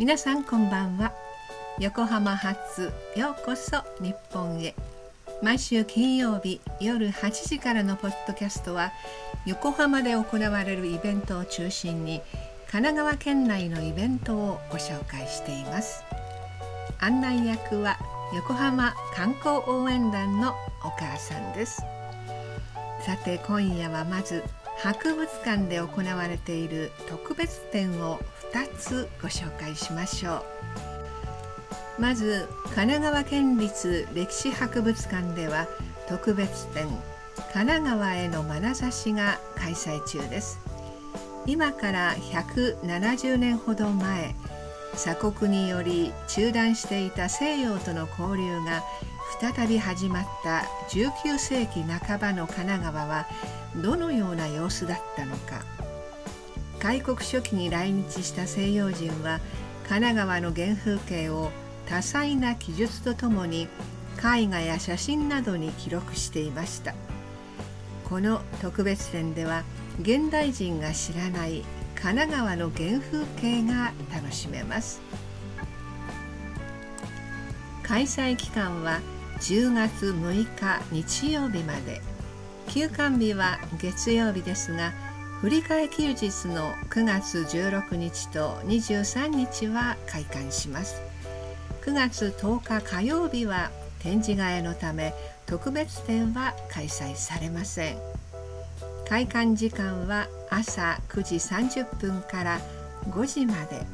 皆さんこんばんは。横浜発ようこそ日本へ。毎週金曜日夜8時からのポッドキャストは横浜で行われるイベントを中心に神奈川県内のイベントをご紹介しています。案内役は横浜観光応援団のお母さんです。さて今夜はまず博物館で行われている特別展を2つご紹介しましょう。まず神奈川県立歴史博物館では特別展神奈川への眼差しが開催中です。今から170年ほど前鎖国により中断していた西洋との交流が再び始まった19世紀半ばの神奈川はどのような様子だったのか。開国初期に来日した西洋人は神奈川の原風景を多彩な記述とともに絵画や写真などに記録していました。この特別展では現代人が知らない神奈川の原風景が楽しめます。開催期間は10月6日日曜日まで。休館日は月曜日ですが振替休日の9月16日と23日は開館します。9月10日火曜日は展示替えのため特別展は開催されません。開館時間は朝9時30分から5時まで。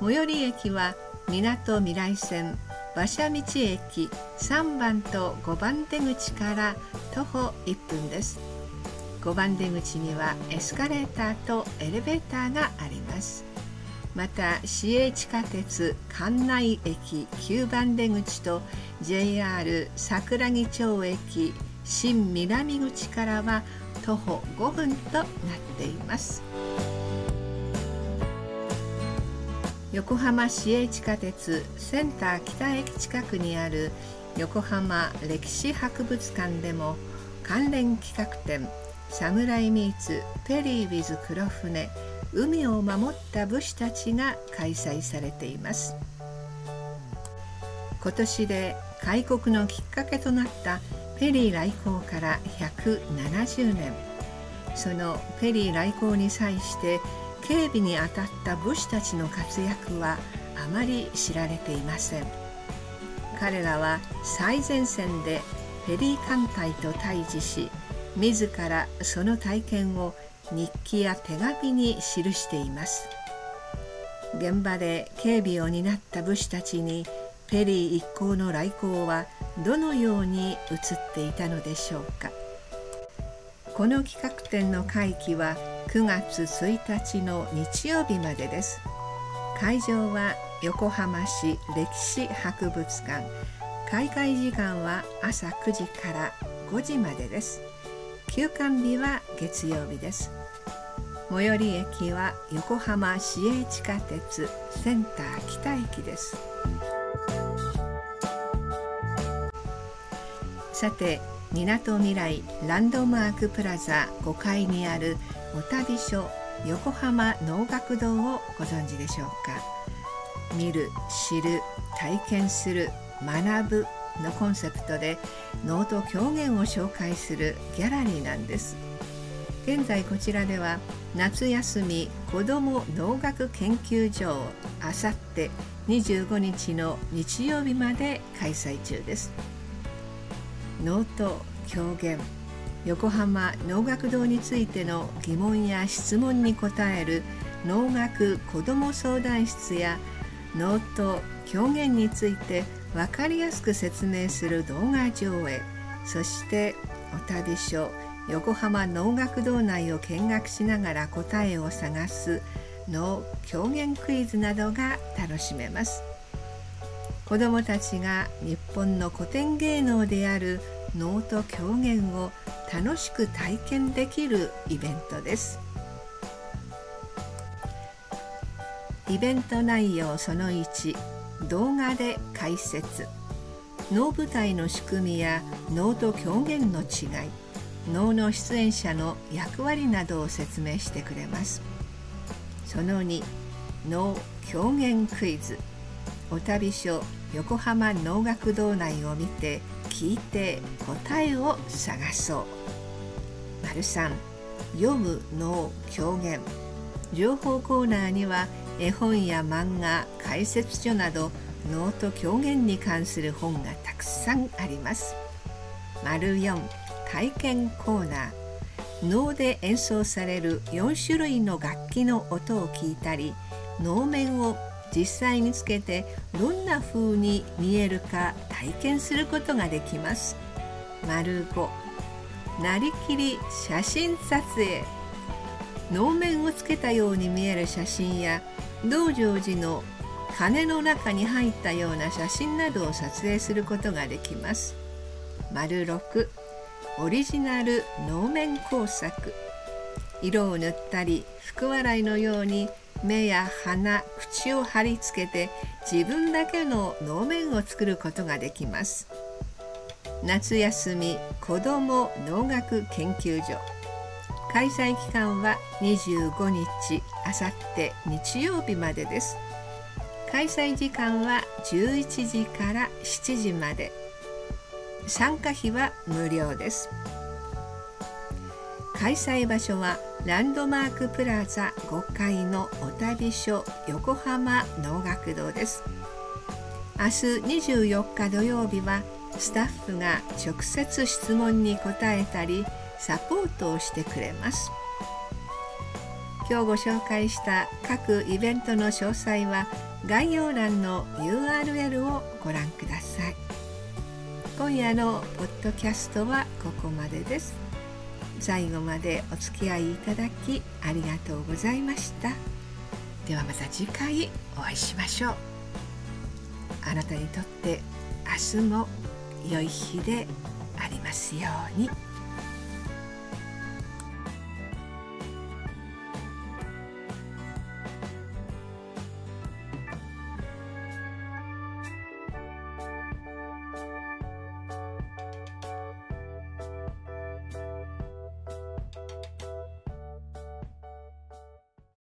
最寄り駅はみなとみらい線馬車道駅。3番と5番出口から徒歩1分です。5番出口にはエスカレーターとエレベーターがあります。また市営地下鉄関内駅9番出口と JR 桜木町駅新南口からは徒歩5分となっています。横浜市営地下鉄センター北駅近くにある横浜歴史博物館でも関連企画展「サムライミーツペリー・ウィズ黒船海を守った武士たち」が開催されています。今年で開国のきっかけとなったペリー来航から170年。そのペリー来航に際して警備に当たった武士たちの活躍はあまり知られていません。彼らは最前線でフェリー艦隊と対峙し自らその体験を日記や手紙に記しています。現場で警備を担った武士たちにペリー一行の来航はどのように映っていたのでしょうか。この企画展の会期は9月1日の日曜日までです。会場は横浜市歴史博物館。開会時間は朝9時から5時までです。休館日は月曜日です。最寄り駅は横浜市営地下鉄センター北駅です。さてみなとみらいランドマークプラザ5階にあるお旅所横浜能楽堂をご存知でしょうか？見る知る体験する学ぶのコンセプトで能と狂言を紹介するギャラリーなんです。現在こちらでは夏休み子ども能楽研究所をあさって25日の日曜日まで開催中です。能と狂言。横浜能楽堂についての疑問や質問に答える能楽子ども相談室や能と狂言について分かりやすく説明する動画上映そしてお旅所横浜能楽堂内を見学しながら答えを探す能狂言クイズなどが楽しめます。子どもたちが日本の古典芸能である能と狂言を楽しく体験できるイベントです。イベント内容その1動画で解説。能舞台の仕組みや能と狂言の違い能の出演者の役割などを説明してくれます。その2脳狂言クイズ。お旅所横浜能楽堂内を見て聞いて答えを探そう。丸3読む脳狂言。情報コーナーには絵本や漫画解説書など能と狂言に関する本がたくさんあります。丸4体験コーナー。能で演奏される4種類の楽器の音を聞いたり能面を実際につけてどんな風に見えるか体験することができます。丸5なりきり写真撮影。能面をつけたように見える写真や道成寺の鐘の中に入ったような写真などを撮影することができます。丸6オリジナル能面工作。色を塗ったり福笑いのように目や鼻口を貼り付けて自分だけの能面を作ることができます。夏休み子ども能楽研究所。開催期間は25日あさって日曜日までです。開催時間は11時から7時まで。参加費は無料です。開催場所はランドマークプラザ5階のお旅所横浜能楽堂です。明日24日土曜日はスタッフが直接質問に答えたりサポートをしてくれます。今日ご紹介した各イベントの詳細は概要欄の URL をご覧ください。今夜のポッドキャストはここまでです。最後までお付き合いいただきありがとうございましたではまた次回お会いしましょうあなたにとって明日も良い日でありますように。